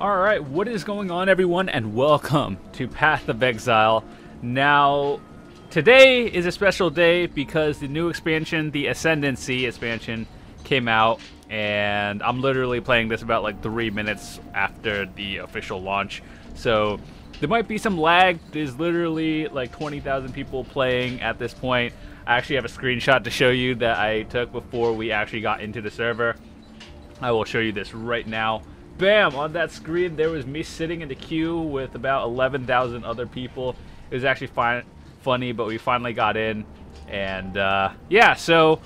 Alright, what is going on everyone and welcome to Path of Exile. Now, today is a special day because the new expansion, the Ascendancy expansion, came out and I'm literally playing this about like three minutes after the official launch. So there might be some lag. There's literally like 20,000 people playing at this point. I actually have a screenshot to show you that I took before we actually got into the server. I will show you this right now bam, on that screen there was me sitting in the queue with about 11,000 other people. It was actually fine, funny, but we finally got in. And uh, yeah, so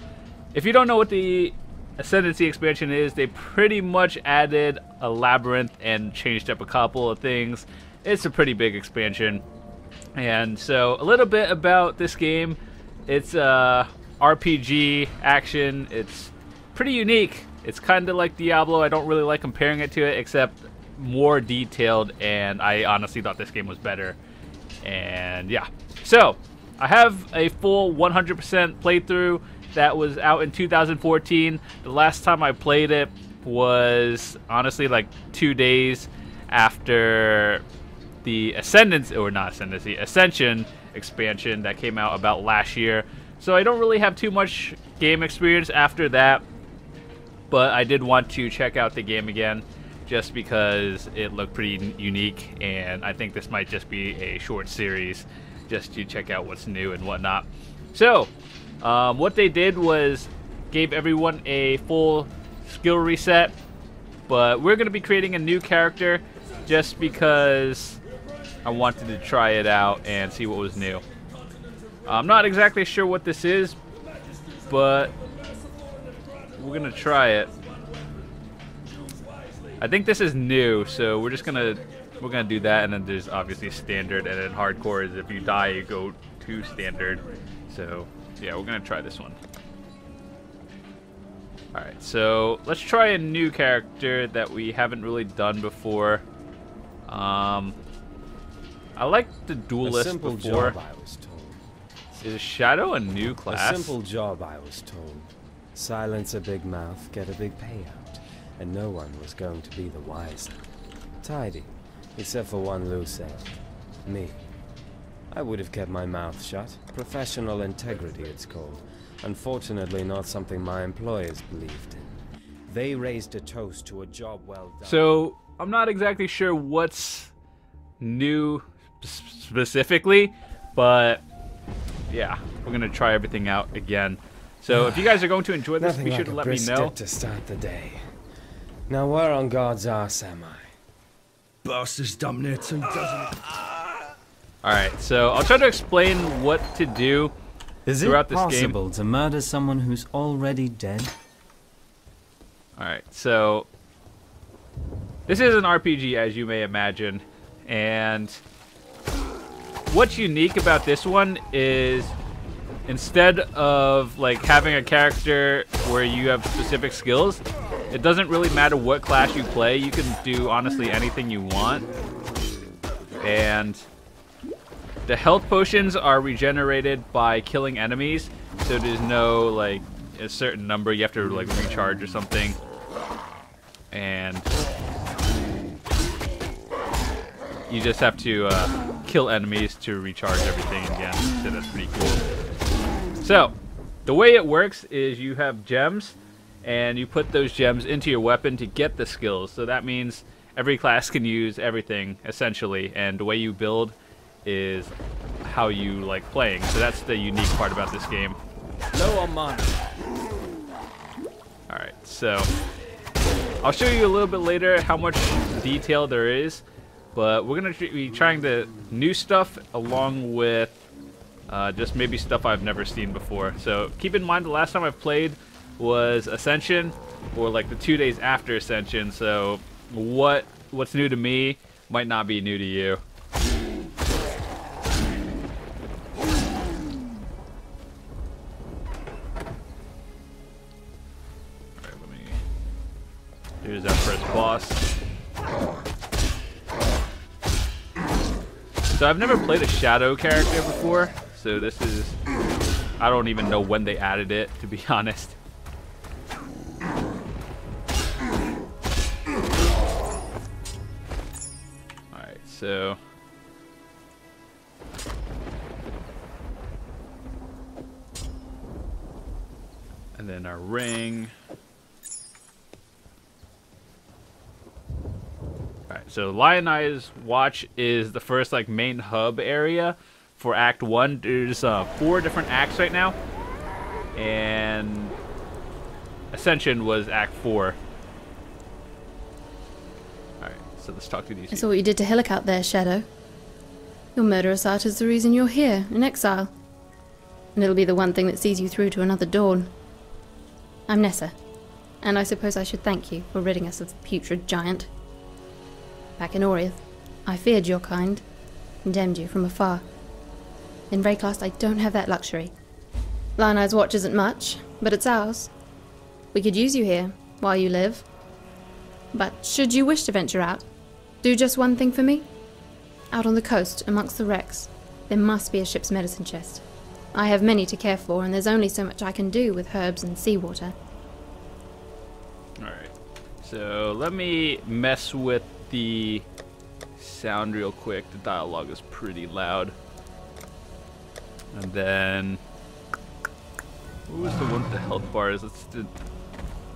if you don't know what the Ascendancy expansion is, they pretty much added a labyrinth and changed up a couple of things. It's a pretty big expansion. And so a little bit about this game. It's a uh, RPG action. It's pretty unique. It's kind of like Diablo. I don't really like comparing it to it, except more detailed, and I honestly thought this game was better. And yeah. So, I have a full 100% playthrough that was out in 2014. The last time I played it was honestly like two days after the Ascendance, or not Ascendance, the Ascension expansion that came out about last year. So I don't really have too much game experience after that but I did want to check out the game again just because it looked pretty unique and I think this might just be a short series just to check out what's new and whatnot. So, um, what they did was gave everyone a full skill reset, but we're going to be creating a new character just because I wanted to try it out and see what was new. I'm not exactly sure what this is, but we're gonna try it. I think this is new, so we're just gonna we're gonna do that, and then there's obviously standard, and then hardcore is if you die, you go to standard. So yeah, we're gonna try this one. All right, so let's try a new character that we haven't really done before. Um, I like the duelist before. Job, I was told. Is Shadow a new class? A simple job, I was told. Silence a big mouth, get a big payout, and no one was going to be the wiser. Tidy, except for one loose end. Me. I would have kept my mouth shut. Professional integrity, it's called. Unfortunately, not something my employers believed in. They raised a toast to a job well done. So, I'm not exactly sure what's new specifically, but yeah, we're gonna try everything out again. So if you guys are going to enjoy this, Nothing be sure like to a let me know. to start the day. Now where on God's arse am I? Bastard's damn near two dozen. Alright, so I'll try to explain what to do Is throughout it this game. possible to murder someone who's already dead? Alright, so this is an RPG as you may imagine, and what's unique about this one is instead of like having a character where you have specific skills, it doesn't really matter what class you play. You can do honestly anything you want. And the health potions are regenerated by killing enemies, so there's no like a certain number you have to like recharge or something. And you just have to uh, kill enemies to recharge everything again. So that's pretty cool. So, the way it works is you have gems, and you put those gems into your weapon to get the skills. So that means every class can use everything, essentially, and the way you build is how you like playing. So that's the unique part about this game. No on mine. Alright, so I'll show you a little bit later how much detail there is, but we're going to be trying the new stuff along with uh, just maybe stuff I've never seen before. So keep in mind the last time I played was Ascension, or like the two days after Ascension. So what what's new to me might not be new to you. Here's our first boss. So I've never played a Shadow character before, so this is... I don't even know when they added it, to be honest. Alright, so and then our ring. Alright, so Lioneye's Watch is the first like main hub area for Act 1. There's uh, four different acts right now. And Ascension was Act 4. Alright, so let's talk to these I saw what you did to Hillock out there, Shadow. Your murderous art is the reason you're here, in exile. And it'll be the one thing that sees you through to another dawn. I'm Nessa, and I suppose I should thank you for ridding us of the putrid giant. Back in Oriath, I feared your kind, condemned you from afar. In Wraeclast, I don't have that luxury. Lioneye's watch isn't much, but it's ours. We could use you here, while you live. But should you wish to venture out, do just one thing for me. Out on the coast, amongst the wrecks, there must be a ship's medicine chest. I have many to care for, and there's only so much I can do with herbs and seawater. Alright. So let me mess with the sound real quick. The dialogue is pretty loud. And then what the one with the health bars? Let's do,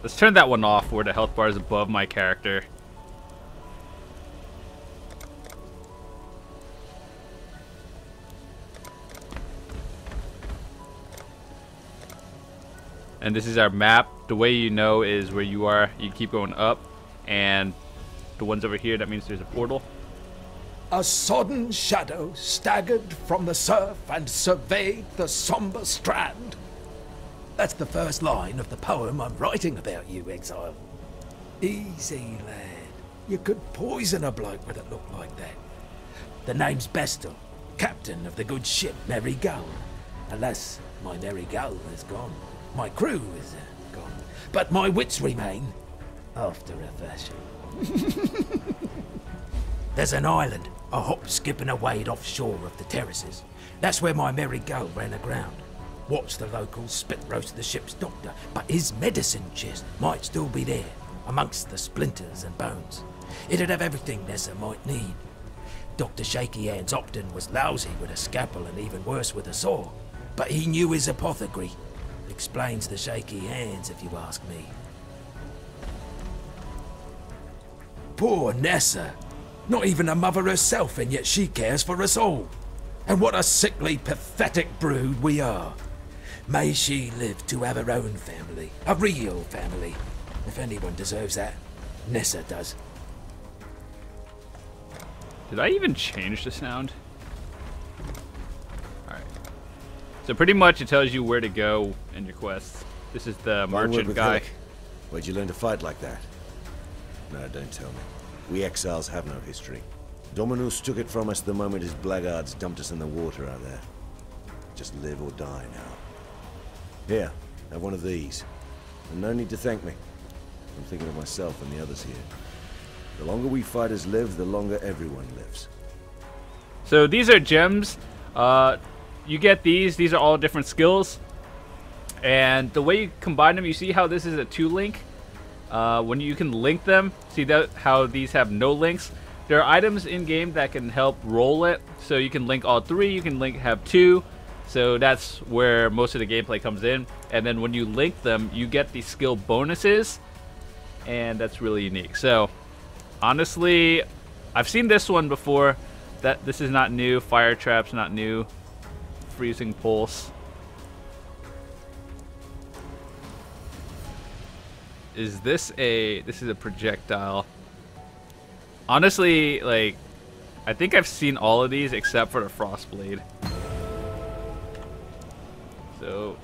let's turn that one off where the health bar is above my character. And this is our map. The way you know is where you are. You keep going up, and the ones over here, that means there's a portal. A sodden shadow staggered from the surf and surveyed the somber strand. That's the first line of the poem I'm writing about you, Exile. Easy, lad. You could poison a bloke with a look like that. The name's Bestel, captain of the good ship Merry Gull. Alas, my Merry Gull is gone. My crew is uh, gone. But my wits remain, after a fashion. There's an island, a hop, skip, and a wade offshore of the terraces. That's where my Merry Gull ran aground. Watched the locals spit roast the ship's doctor, but his medicine chest might still be there, amongst the splinters and bones. It'd have everything Nessa might need. Dr. Shaky Hands Opton was lousy with a scalpel and even worse with a saw, but he knew his apothecary. Explains the shaky hands, if you ask me. Poor Nessa. Not even a mother herself, and yet she cares for us all. And what a sickly, pathetic brood we are. May she live to have her own family, a real family. If anyone deserves that, Nessa does. Did I even change the sound? Alright. So pretty much it tells you where to go in your quests. This is the Fine work merchant with guy. Hillock. Where'd you learn to fight like that? No, don't tell me. We exiles have no history. Dominus took it from us the moment his blackguards dumped us in the water out there. Just live or die now. Here, have one of these. And no need to thank me. I'm thinking of myself and the others here. The longer we fighters live, the longer everyone lives. So these are gems. Uh, you get these. These are all different skills. And the way you combine them, you see how this is a two link? Uh, when you can link them, see that how these have no links? There are items in game that can help roll it. So you can link all three, you can link have two. So that's where most of the gameplay comes in. And then when you link them, you get the skill bonuses. And that's really unique. So honestly, I've seen this one before. That this is not new. Fire traps not new. Freezing pulse. Is this a this is a projectile? Honestly, like I think I've seen all of these except for the frost blade. So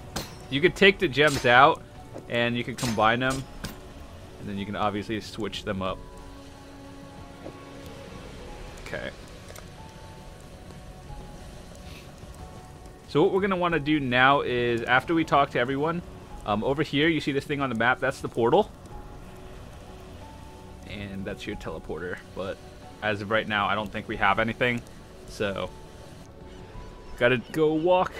you could take the gems out and you can combine them and then you can obviously switch them up. Okay. So what we're to want to do now is, after we talk to everyone, um, over here, you see this thing on the map? That's the portal. And that's your teleporter. But as of right now, I don't think we have anything. So, gotta go walk.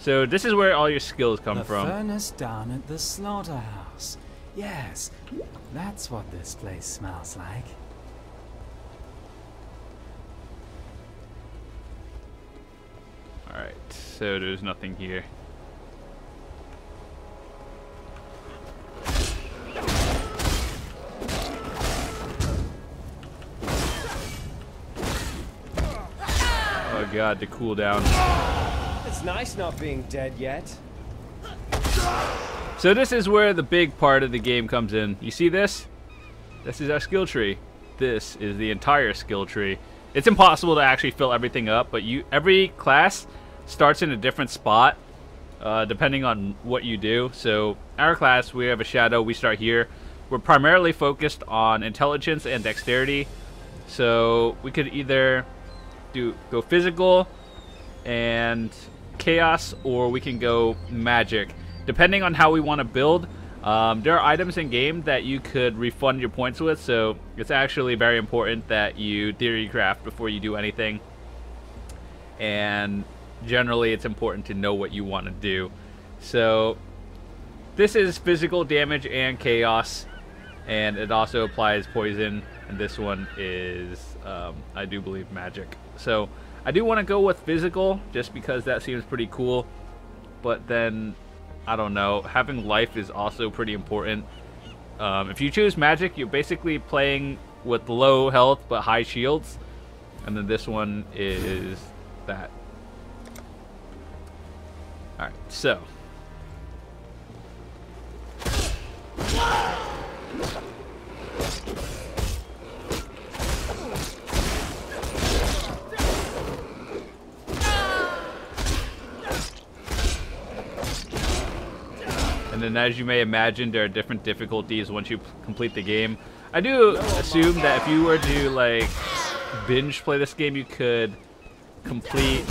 So this is where all your skills come the from. The furnace down at the slaughterhouse. Yes, that's what this place smells like. Alright, so there's nothing here. God, the cooldown. It's nice not being dead yet. So this is where the big part of the game comes in. You see this? This is our skill tree. This is the entire skill tree. It's impossible to actually fill everything up, but you every class starts in a different spot uh, depending on what you do. So our class, we have a shadow. We start here. We're primarily focused on intelligence and dexterity. So we could either do go physical and chaos, or we can go magic depending on how we want to build, um, there are items in game that you could refund your points with, so it's actually very important that you theory craft before you do anything. And generally, it's important to know what you want to do. So, this is physical damage and chaos, and it also applies poison. And this one is, um, I do believe, magic. So, I do want to go with physical just because that seems pretty cool. But then I don't know. Having life is also pretty important. Um, if you choose magic, you're basically playing with low health but high shields. And then this one is that. Alright, so. And as you may imagine, there are different difficulties once you complete the game. I do assume that if you were to like binge play this game, you could complete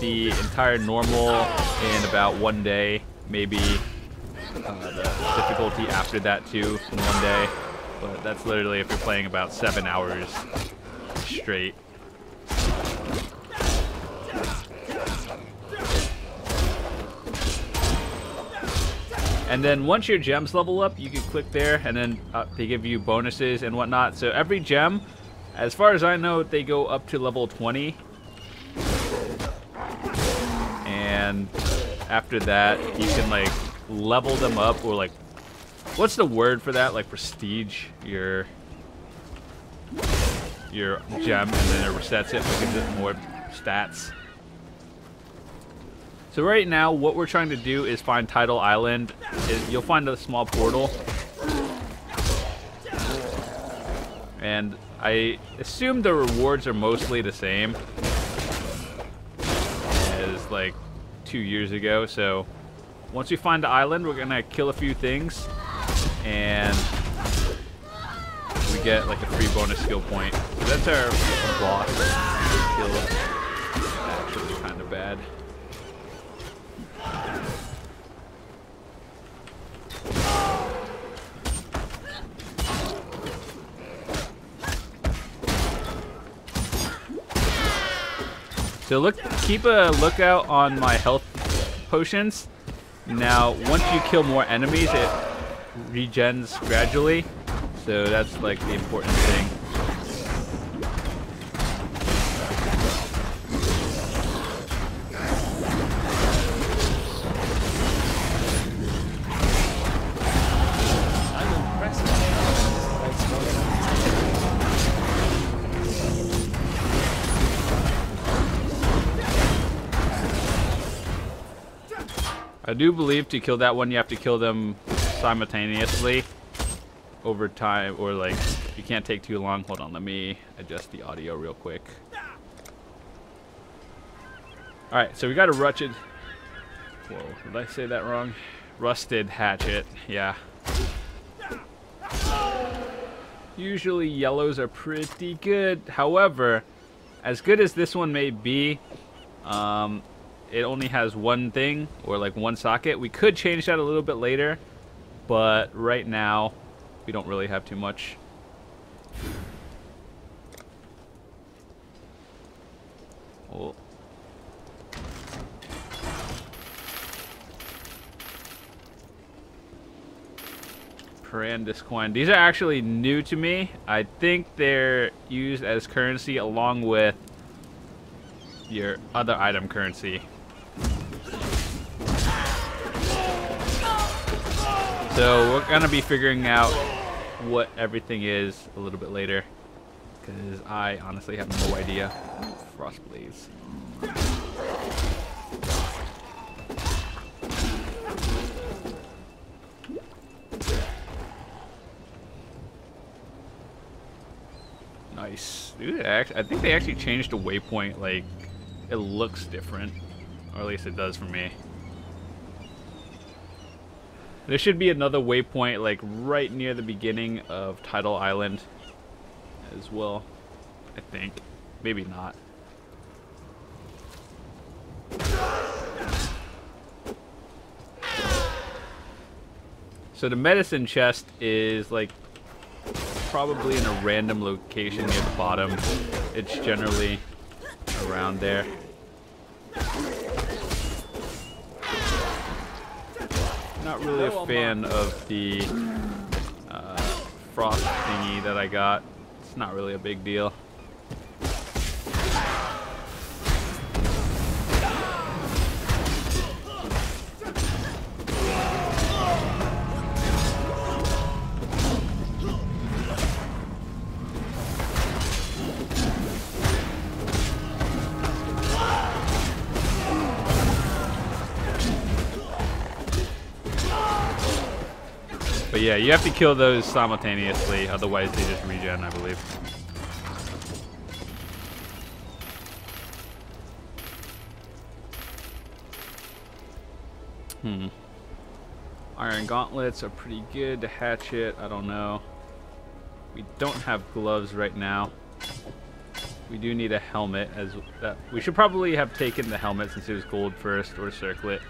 the entire normal in about one day, maybe uh, the difficulty after that too in one day. But that's literally if you're playing about seven hours straight. And then once your gems level up, you can click there, and then uh, they give you bonuses and whatnot. So every gem, as far as I know, they go up to level 20. And after that, you can like level them up or like, what's the word for that? Like prestige your your gem, and then it resets it, but gives it more stats. So right now, what we're trying to do is find Tidal Island. Is you'll find a small portal. And I assume the rewards are mostly the same as like two years ago. So once we find the island, we're gonna kill a few things and we get like a free bonus skill point. So that's our boss kill. Actually kind of bad. So look, keep a lookout on my health potions. Now, once you kill more enemies, it regens gradually. So that's like the important thing. I do believe to kill that one, you have to kill them simultaneously over time, or like, you can't take too long. Hold on, let me adjust the audio real quick. Alright, so we got a rusted... Whoa, did I say that wrong? Rusted hatchet, yeah. Usually yellows are pretty good. However, as good as this one may be, um, it only has one thing or like one socket. We could change that a little bit later, but right now we don't really have too much. Oh. Perandus coin. These are actually new to me. I think they're used as currency along with your other item currency. So we're gonna be figuring out what everything is a little bit later, because I honestly have no idea. Frost blaze. Nice. Dude, I think they actually changed the waypoint. Like, it looks different, or at least it does for me. There should be another waypoint like right near the beginning of Tidal Island as well. I think. Maybe not. So the medicine chest is like probably in a random location near the bottom. It's generally around there. Not really a fan of the uh, frost thingy that I got. It's not really a big deal. Yeah, you have to kill those simultaneously, otherwise they just regen, I believe. Hmm. Iron gauntlets are pretty good. The hatchet, I don't know. We don't have gloves right now. We do need a helmet as that. We should probably have taken the helmet since it was gold first, or circlet.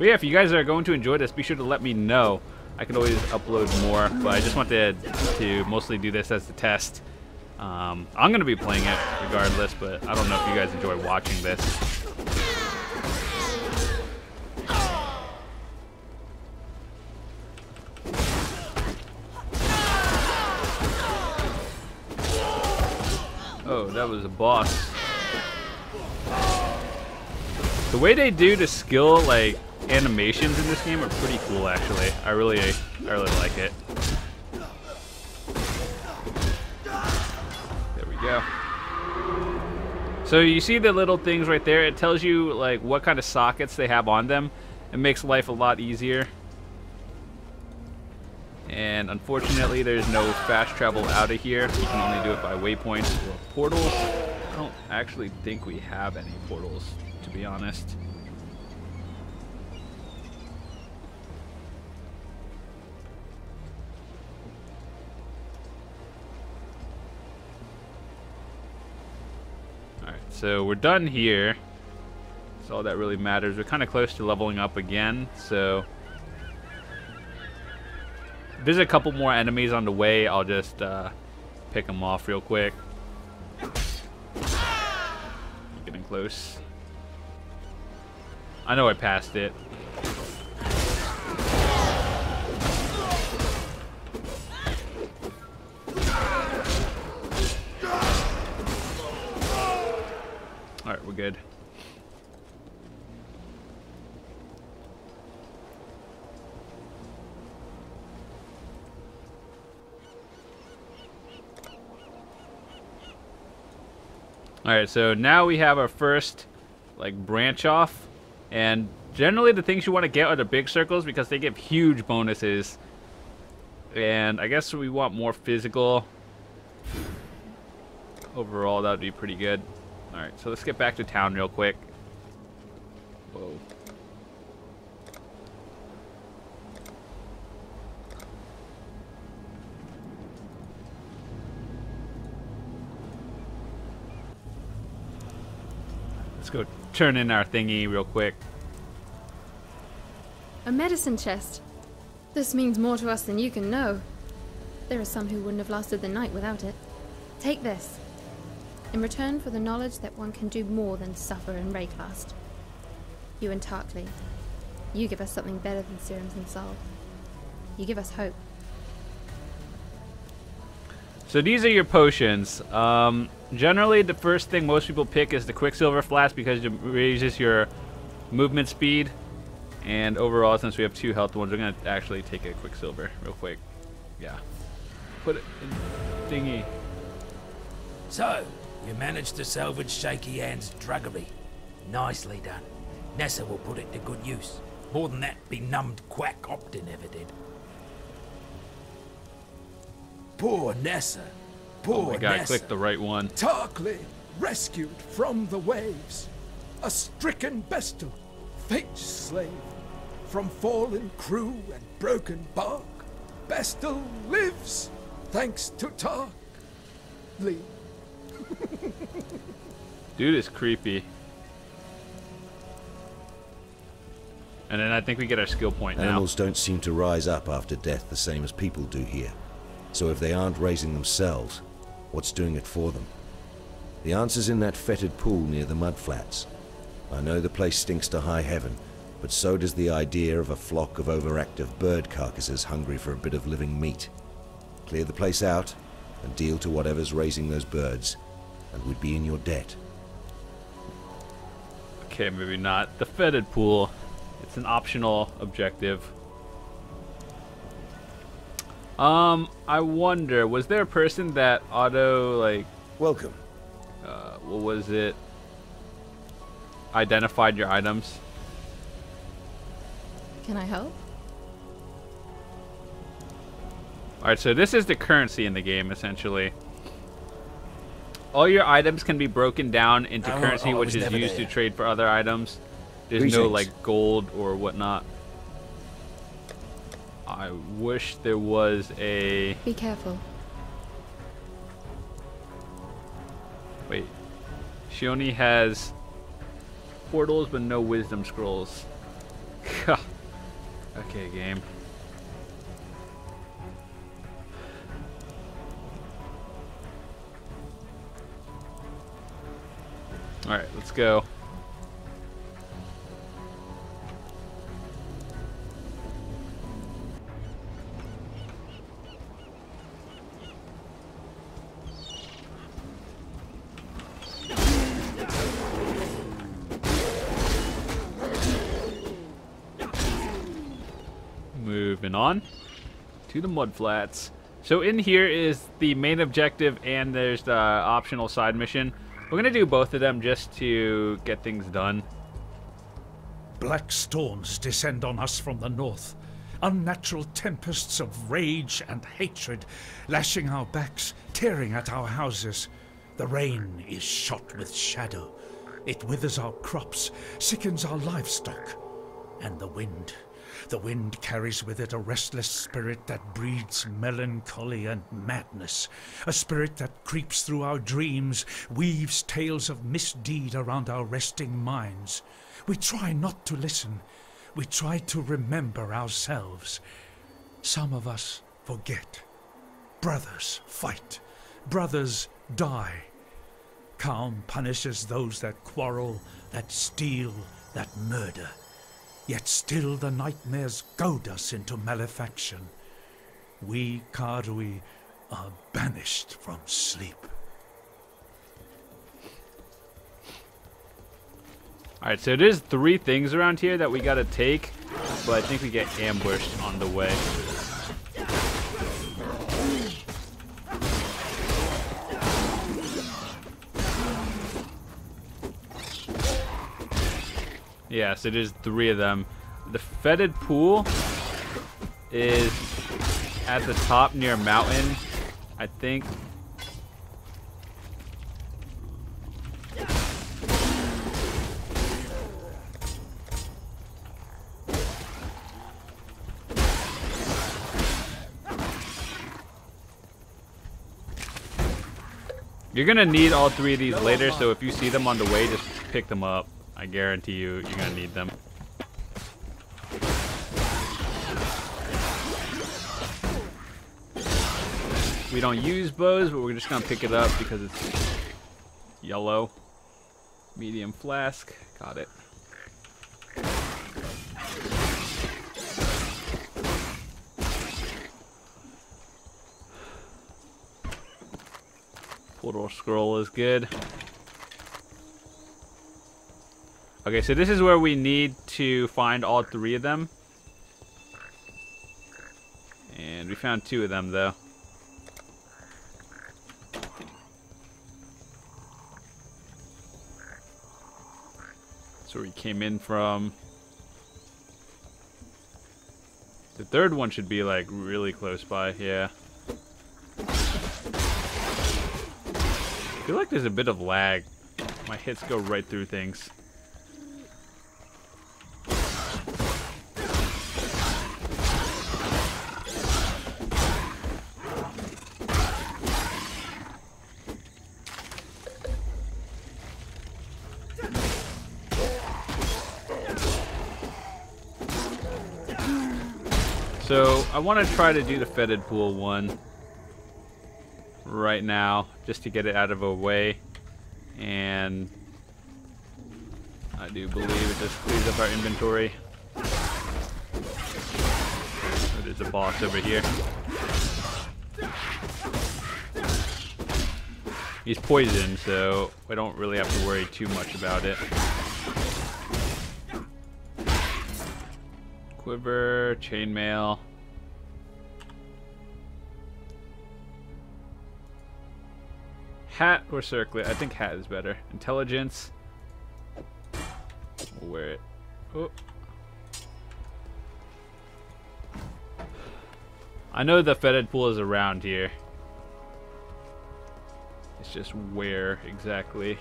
But yeah, if you guys are going to enjoy this, be sure to let me know. I can always upload more, but I just wanted to mostly do this as a test. Um, I'm going to be playing it regardless, but I don't know if you guys enjoy watching this. Oh, that was a boss. The way they do the skill, like, animations in this game are pretty cool, actually. I really, I really like it. There we go. So you see the little things right there? It tells you like what kind of sockets they have on them. It makes life a lot easier. And unfortunately, there's no fast travel out of here. You can only do it by waypoints or portals. I don't actually think we have any portals, to be honest. So we're done here. That's all that really matters. We're kind of close to leveling up again, so... If there's a couple more enemies on the way, I'll just uh, pick them off real quick. Getting close. I know I passed it. Alright, so now we have our first like branch off and generally the things you want to get are the big circles because they give huge bonuses and I guess we want more physical overall that would be pretty good Alright, so let's get back to town real quick. Whoa. Let's go turn in our thingy real quick. A medicine chest. This means more to us than you can know. There are some who wouldn't have lasted the night without it. Take this in return for the knowledge that one can do more than suffer in Wraeclast. You and Tarkleigh. you give us something better than serums and salve. You give us hope. So these are your potions. Um, generally, the first thing most people pick is the Quicksilver Flask because it raises your movement speed. And overall, since we have two health ones, we're going to actually take a Quicksilver real quick. Yeah. Put it in thingy. So, you managed to salvage Shaky Hand's druggery. Nicely done. Nessa will put it to good use. More than that benumbed quack Optin ever did. Poor Nessa. Poor oh I gotta Nessa. click the right one. Tarkleigh, rescued from the waves. A stricken Bestel, fate's slave. From fallen crew and broken bark, Bestel lives, thanks to Tark. Lee. Dude is creepy. And then I think we get our skill point now. Animals don't seem to rise up after death the same as people do here. So if they aren't raising themselves, what's doing it for them? The answer's in that fetid pool near the mudflats. I know the place stinks to high heaven, but so does the idea of a flock of overactive bird carcasses hungry for a bit of living meat. Clear the place out, and deal to whatever's raising those birds, and we'd be in your debt. Okay, maybe not. The fetid pool. It's an optional objective. Um, I wonder, was there a person that auto, like, Welcome. uh, what was it? Identified your items? Can I help? Alright, so this is the currency in the game, essentially. All your items can be broken down into Oh, currency, oh, which is never used to trade for other items. There's no, like, gold or whatnot. I wish there was a... Be careful. Wait. She only has portals but no wisdom scrolls. okay, game. Alright, let's go. On to the mud flats. So in here is the main objective and there's the optional side mission. We're gonna do both of them just to get things done. Black storms descend on us from the north. Unnatural tempests of rage and hatred lashing our backs, tearing at our houses. The rain is shot with shadow. It withers our crops, sickens our livestock. And the wind. The wind carries with it a restless spirit that breeds melancholy and madness. A spirit that creeps through our dreams, weaves tales of misdeed around our resting minds. We try not to listen. We try to remember ourselves. Some of us forget. Brothers fight. Brothers die. Kaom punishes those that quarrel, that steal, that murder. Yet still the nightmares goad us into malefaction. We Karui are banished from sleep. Alright, so there's three things around here that we gotta take, but I think we get ambushed on the way. Yeah, it is three of them. The fetid pool is at the top near mountain, I think. You're gonna need all three of these later, so if you see them on the way, just pick them up. I guarantee you, you're gonna need them. We don't use bows, but we're just gonna pick it up because it's yellow. Medium flask, got it. Portal scroll is good. Okay, so this is where we need to find all three of them. And we found two of them, though. That's where we came in from. The third one should be, like, really close by, yeah. I feel like there's a bit of lag. My hits go right through things. So, I want to try to do the fetid pool one right now, just to get it out of the way. And I do believe it just clears up our inventory. There's a boss over here. He's poisoned, so I don't really have to worry too much about it. Quiver, chainmail. Hat or circlet? I think hat is better. Intelligence. We'll wear it. Oh. I know the fetid pool is around here. It's just where exactly.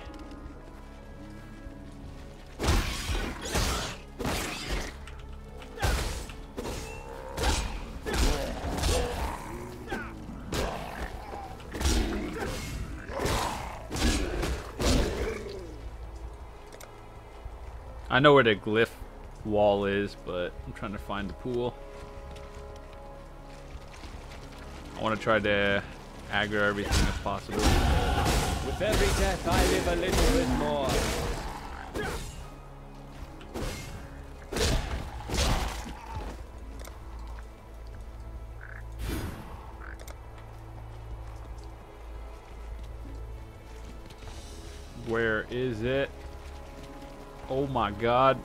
I know where the glyph wall is, but I'm trying to find the pool. I want to try to aggro everything if possible. With every death, I live a little bit more. God.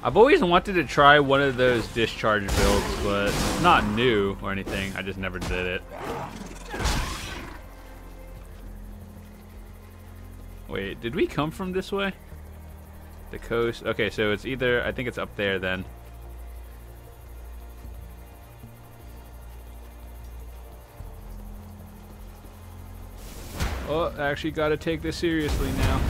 I've always wanted to try one of those discharge builds, but it's not new or anything. I just never did it. Wait, did we come from this way? The coast? Okay, so it's either, I think it's up there then. Oh, I actually gotta take this seriously now.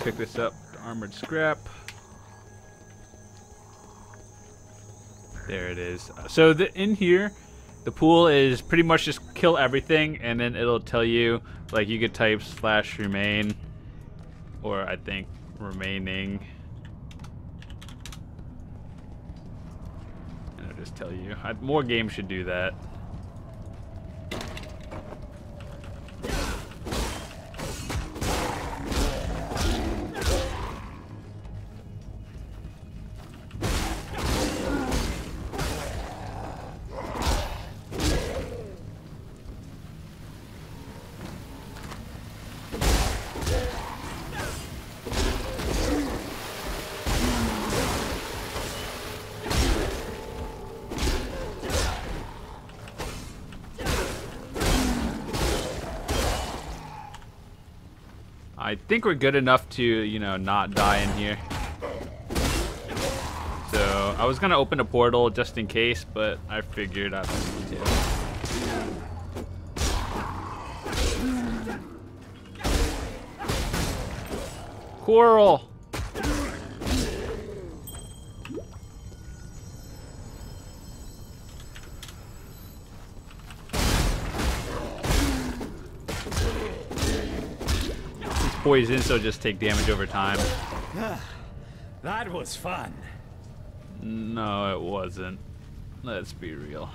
Pick this up. Armored scrap. There it is. Uh, so the, in here, the pool is pretty much just kill everything, and then it'll tell you, like you could type slash remain, or I think remaining. And it'll just tell you. I, more games should do that. I think we're good enough to, you know, not die in here. So I was gonna open a portal just in case, but I figured I don't need to. Coral. These poisons, so just take damage over time. That was fun. No, it wasn't. Let's be real.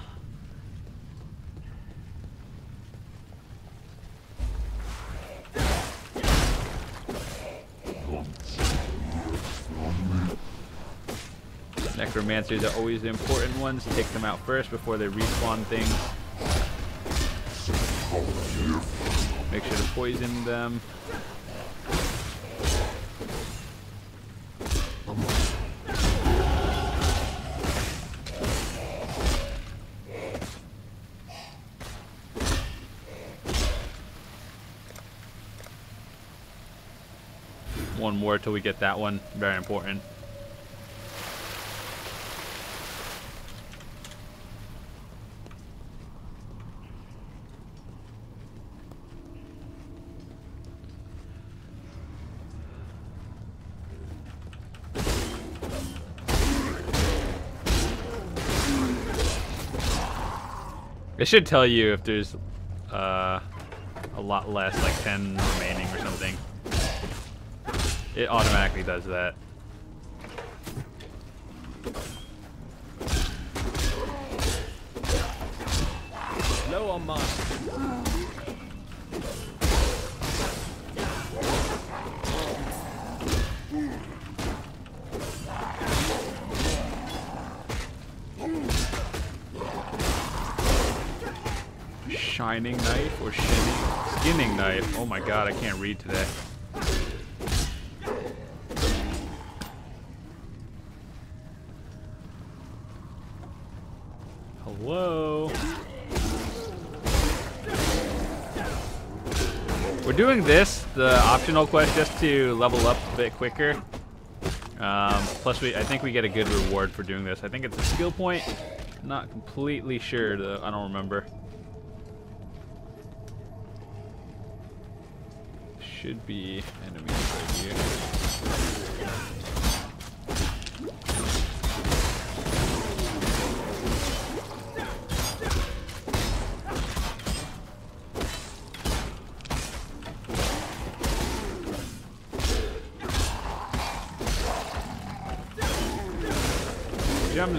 Necromancers are always the important ones. Take them out first before they respawn things. Make sure to poison them. One more till we get that one. Very important. It should tell you if there's uh, a lot less, like 10 remaining or something. It automatically does that. Low on mine. Shining knife or shinning, skinning knife. Oh my god, I can't read today. Doing this, the optional quest, just to level up a bit quicker. Um, plus, we I think we get a good reward for doing this. I think it's a skill point. Not completely sure, though. I don't remember. Should be enemies right here.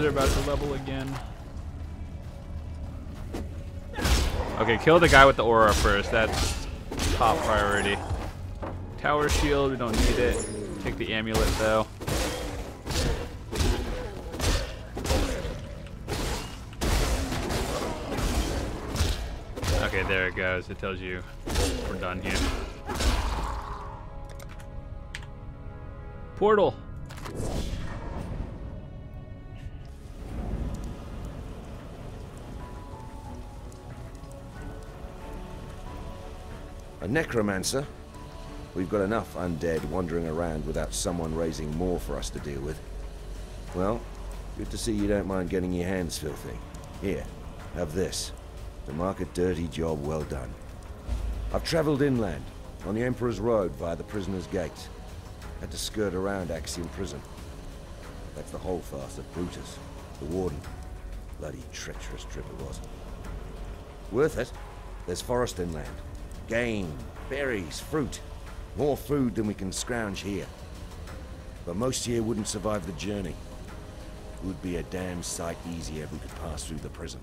Are about to level again. Okay, kill the guy with the aura first. That's top priority. Tower shield, we don't need it. Take the amulet though. Okay, there it goes. It tells you we're done here. Portal. A necromancer? We've got enough undead wandering around without someone raising more for us to deal with. Well, good to see you don't mind getting your hands filthy. Here, have this. To mark a dirty job well done. I've traveled inland, on the Emperor's Road via the Prisoner's Gate. Had to skirt around Axiom Prison. That's the holdfast of Brutus, the Warden. Bloody treacherous trip it was. Worth it. There's forest inland. Game, berries, fruit. More food than we can scrounge here. But most here wouldn't survive the journey. It would be a damn sight easier if we could pass through the prison.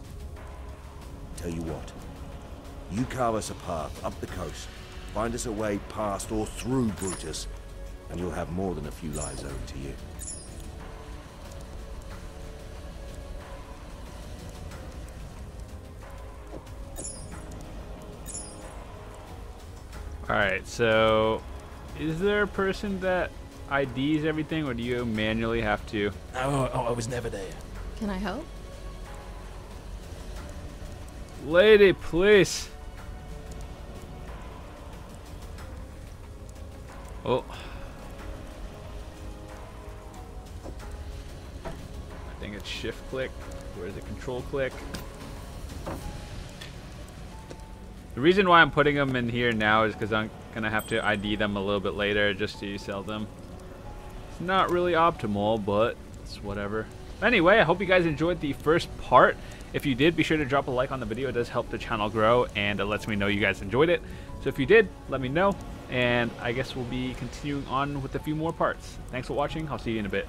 Tell you what. You carve us a path up the coast. Find us a way past or through Brutus. And you'll have more than a few lives owing to you. Alright, so is there a person that IDs everything or do you manually have to? Oh, oh, I was never there. Can I help? Lady, please. Oh. I think it's shift click. Where is it? Control click. The reason why I'm putting them in here now is because I'm going to have to ID them a little bit later just to sell them. It's not really optimal, but it's whatever. Anyway, I hope you guys enjoyed the first part. If you did, be sure to drop a like on the video. It does help the channel grow, and it lets me know you guys enjoyed it. So if you did, let me know, and I guess we'll be continuing on with a few more parts. Thanks for watching. I'll see you in a bit.